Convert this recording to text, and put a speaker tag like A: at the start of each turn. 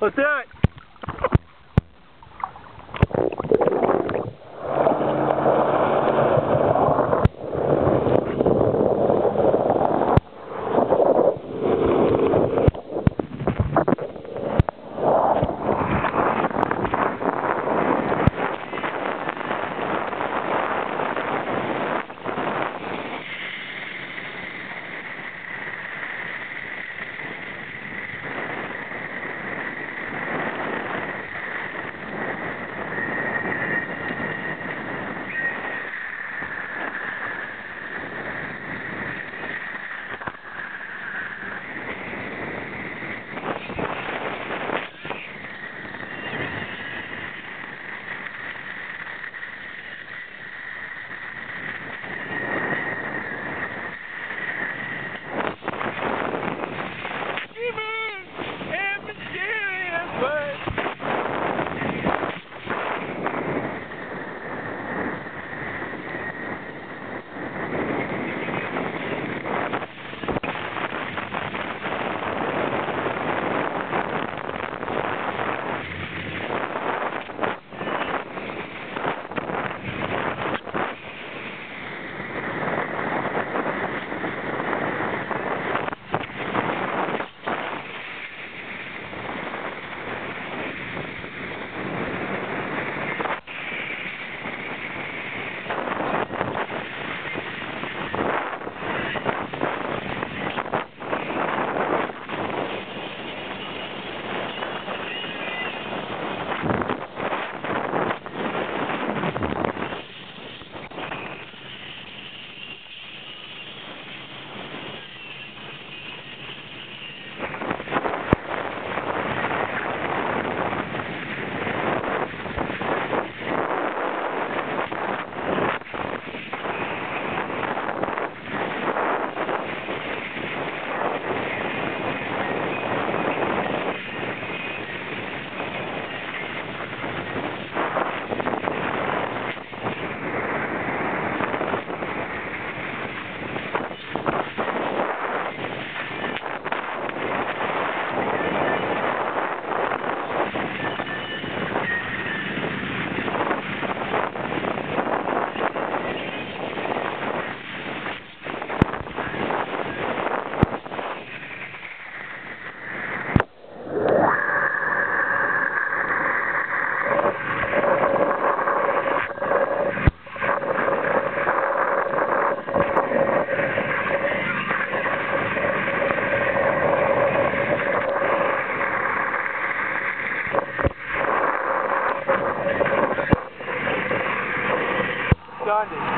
A: Do it. Gandhi.